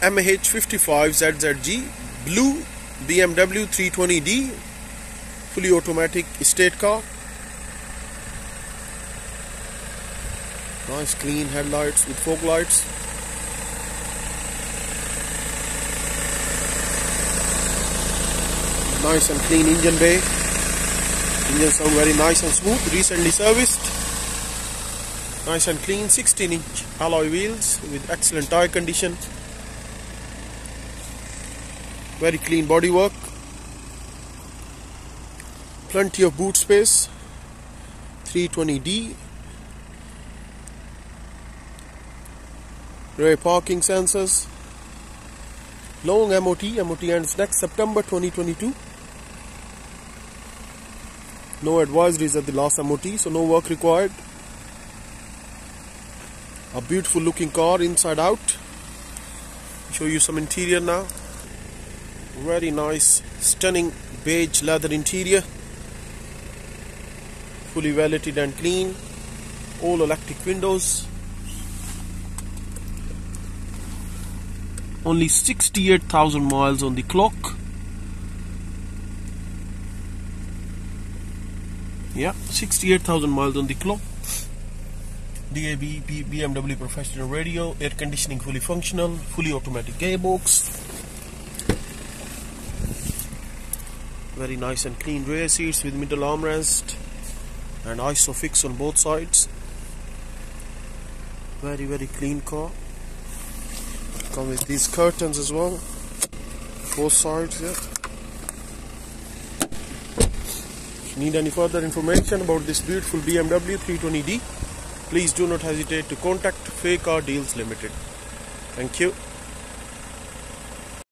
MH55ZZG blue BMW 320D fully automatic estate car. Nice clean headlights with fog lights. Nice and clean engine bay. Engine sound very nice and smooth recently serviced. Nice and clean 16 inch alloy wheels with excellent tire condition very clean bodywork plenty of boot space. 320d rear parking sensors. Long MOT MOT ends next September 2022 no advisories at the last MOT so no work required. A beautiful looking car inside out. Show you some interior now very nice stunning beige leather interior. Fully valeted and clean. All electric windows. Only 68,000 miles on the clock. Yeah 68,000 miles on the clock. DAB BMW professional radio air conditioning fully functional fully automatic gearbox very nice and clean rear seats with middle armrest and isofix on both sides. Very very clean car. Come with these curtains as well. Both sides yeah. If you need any further information about this beautiful BMW 320D please do not hesitate to contact Fair Car Deals Limited. Thank you